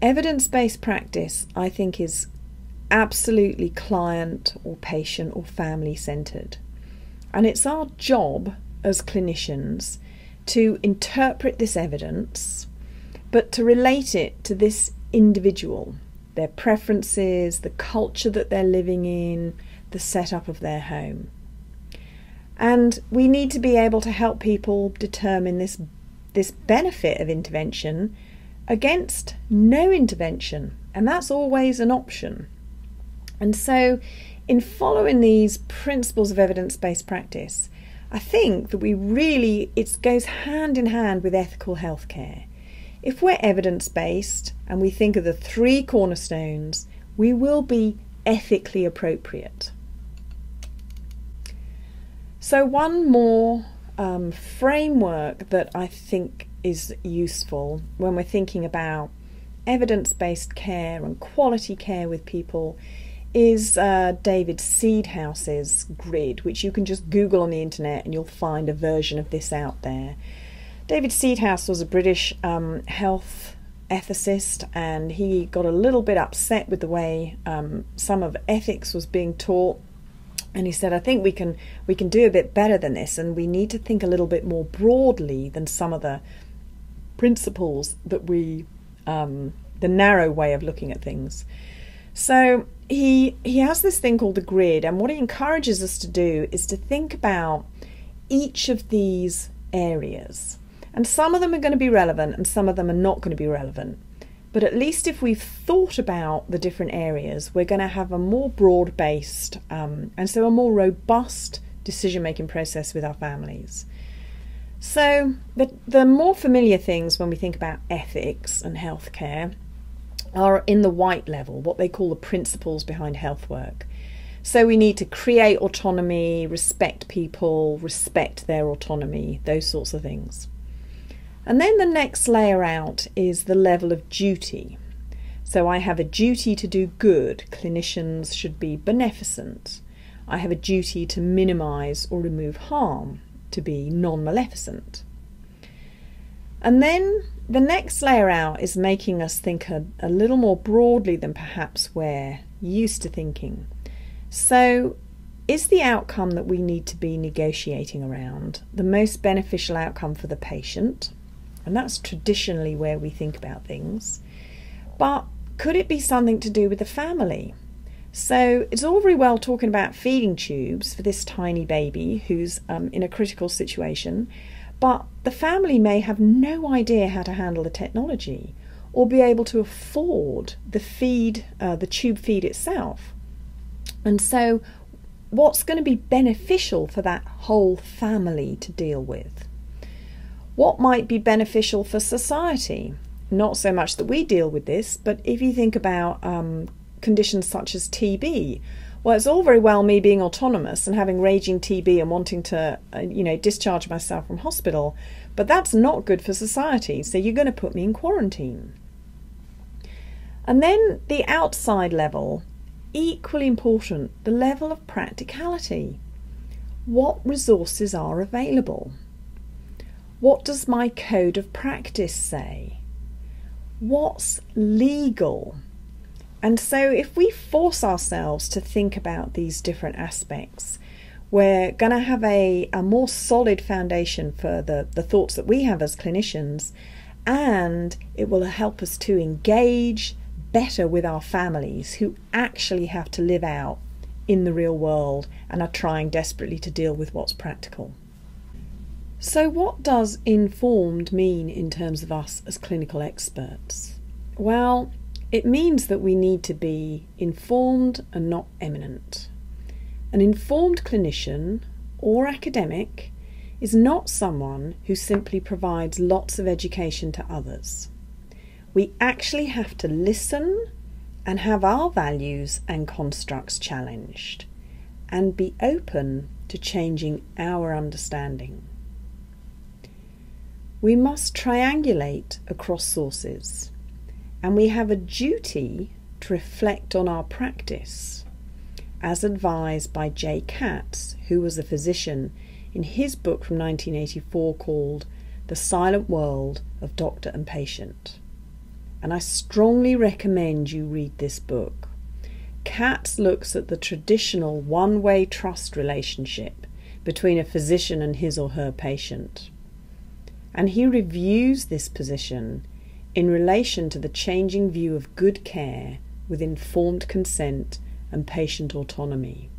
Evidence based practice, I think, is absolutely client or patient or family centered. And it's our job as clinicians to interpret this evidence, but to relate it to this individual, their preferences, the culture that they're living in, the setup of their home. And we need to be able to help people determine this, this benefit of intervention against no intervention. And that's always an option. And so, in following these principles of evidence based practice, I think that we really, it goes hand in hand with ethical healthcare. If we're evidence based and we think of the three cornerstones, we will be ethically appropriate. So, one more um, framework that I think is useful when we're thinking about evidence based care and quality care with people is uh, David Seedhouse's grid, which you can just Google on the internet and you'll find a version of this out there. David Seedhouse was a British um, health ethicist and he got a little bit upset with the way um, some of ethics was being taught and he said i think we can we can do a bit better than this and we need to think a little bit more broadly than some of the principles that we um, the narrow way of looking at things so he he has this thing called the grid, and what he encourages us to do is to think about each of these areas. And some of them are going to be relevant, and some of them are not going to be relevant. But at least if we've thought about the different areas, we're going to have a more broad based um, and so a more robust decision making process with our families. So, the, the more familiar things when we think about ethics and healthcare are in the white level, what they call the principles behind health work. So we need to create autonomy, respect people, respect their autonomy, those sorts of things. And then the next layer out is the level of duty. So I have a duty to do good. Clinicians should be beneficent. I have a duty to minimize or remove harm, to be non maleficent. And then the next layer out is making us think a, a little more broadly than perhaps we're used to thinking. So, is the outcome that we need to be negotiating around the most beneficial outcome for the patient? And that's traditionally where we think about things. But could it be something to do with the family? So it's all very well talking about feeding tubes for this tiny baby who's um, in a critical situation, but the family may have no idea how to handle the technology or be able to afford the feed, uh, the tube feed itself. And so, what's going to be beneficial for that whole family to deal with? What might be beneficial for society? Not so much that we deal with this, but if you think about um, conditions such as TB, well, it's all very well me being autonomous and having raging TB and wanting to, uh, you know, discharge myself from hospital, but that's not good for society. So you're going to put me in quarantine. And then the outside level, equally important, the level of practicality. What resources are available? What does my code of practice say? What's legal? And so, if we force ourselves to think about these different aspects, we're going to have a, a more solid foundation for the, the thoughts that we have as clinicians, and it will help us to engage better with our families who actually have to live out in the real world and are trying desperately to deal with what's practical. So, what does informed mean in terms of us as clinical experts? Well, it means that we need to be informed and not eminent. An informed clinician or academic is not someone who simply provides lots of education to others. We actually have to listen and have our values and constructs challenged and be open to changing our understanding. We must triangulate across sources and we have a duty to reflect on our practice, as advised by J. Katz, who was a physician, in his book from 1984 called The Silent World of Doctor and Patient. and I strongly recommend you read this book. Katz looks at the traditional one way trust relationship between a physician and his or her patient. And he reviews this position in relation to the changing view of good care with informed consent and patient autonomy.